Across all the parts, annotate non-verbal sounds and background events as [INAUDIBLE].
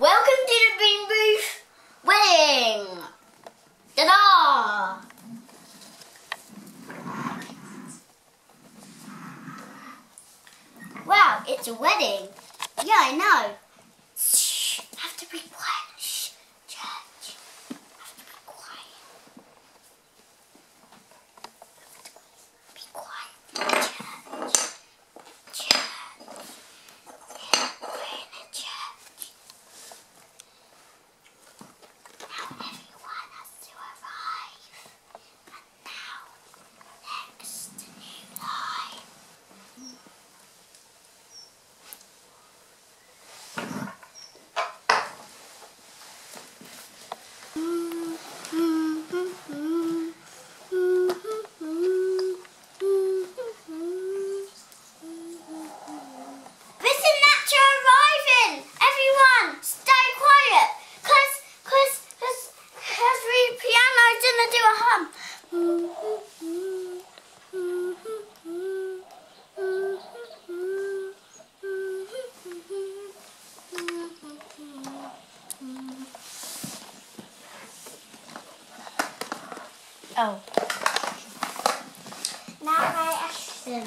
Welcome to the Beanie Boos wedding. Ta-da! Wow, it's a wedding. Yeah, I know. Oh. Now my action.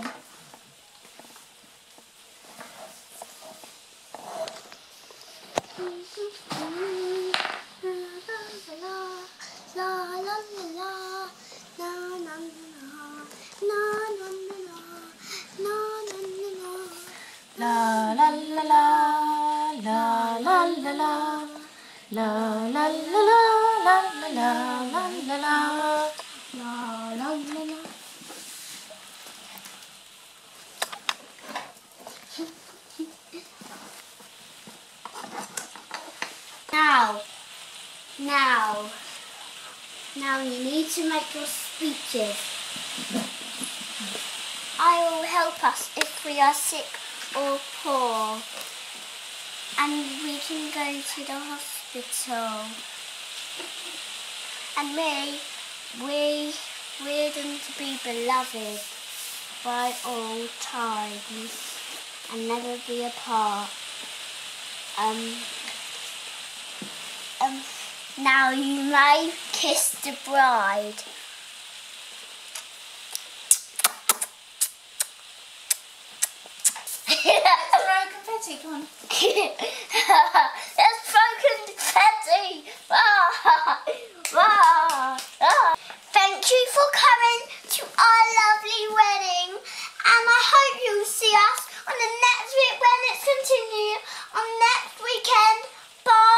La la la la la la la la la la la la la la la la la la Now, now, now you need to make your speeches. I will help us if we are sick or poor. And we can go to the hospital. And we, we, we're going to be beloved by all times and never be apart. Um, um, now you may kiss the bride. Throw confetti, come on. [LAUGHS]